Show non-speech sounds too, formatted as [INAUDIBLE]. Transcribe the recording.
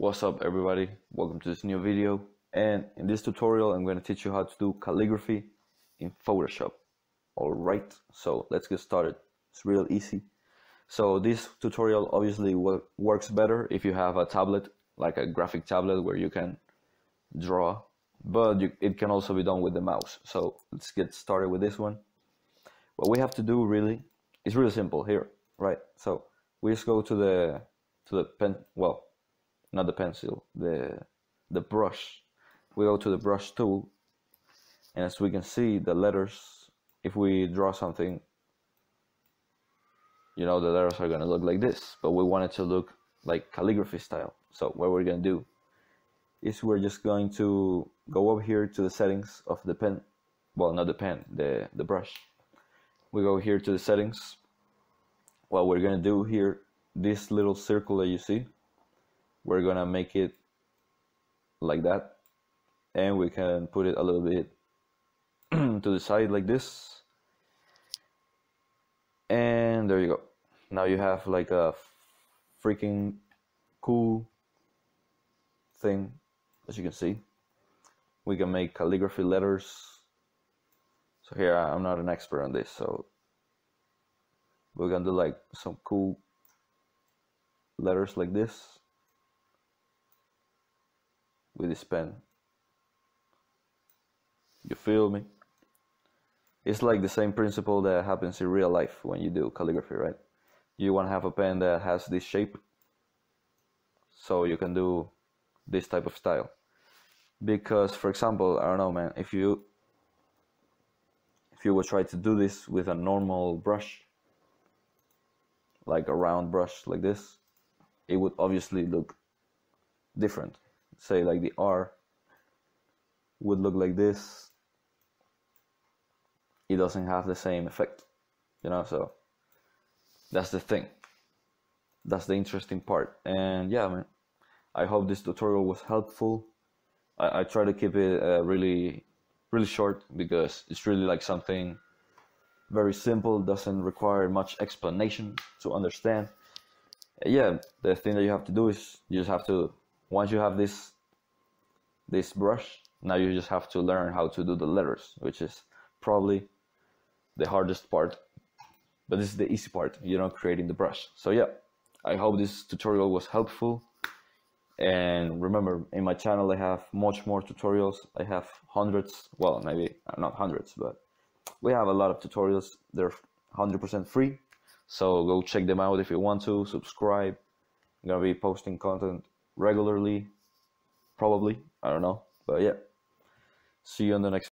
What's up everybody? Welcome to this new video and in this tutorial I'm going to teach you how to do calligraphy in Photoshop. Alright, so let's get started. It's real easy. So this tutorial obviously works better if you have a tablet, like a graphic tablet where you can draw, but you, it can also be done with the mouse. So let's get started with this one. What we have to do really is really simple here, right? So we just go to the to the pen well not the pencil the the brush. We go to the brush tool and as we can see the letters if we draw something you know the letters are going to look like this but we want it to look like calligraphy style. So what we're going to do is we're just going to go over here to the settings of the pen well not the pen the the brush. We go here to the settings. What we're going to do here this little circle that you see we're gonna make it like that. And we can put it a little bit [CLEARS THROAT] to the side like this. And there you go. Now you have like a freaking cool thing as you can see. We can make calligraphy letters. So here I'm not an expert on this so we're gonna do like some cool letters like this with this pen. You feel me? It's like the same principle that happens in real life when you do calligraphy, right? You want to have a pen that has this shape so you can do this type of style. Because for example, I don't know man, if you if you would try to do this with a normal brush like a round brush like this it would obviously look different. Say like the R would look like this. It doesn't have the same effect, you know, so that's the thing. That's the interesting part. And yeah, man, I hope this tutorial was helpful. I, I try to keep it uh, really, really short because it's really like something very simple, doesn't require much explanation to understand yeah, the thing that you have to do is you just have to once you have this this brush, now you just have to learn how to do the letters, which is probably the hardest part. But this is the easy part, you know, creating the brush. So yeah, I hope this tutorial was helpful. And remember, in my channel, I have much more tutorials. I have hundreds, well, maybe uh, not hundreds, but we have a lot of tutorials. They're 100% free so go check them out if you want to. Subscribe. I'm gonna be posting content regularly, probably. I don't know, but yeah. See you on the next.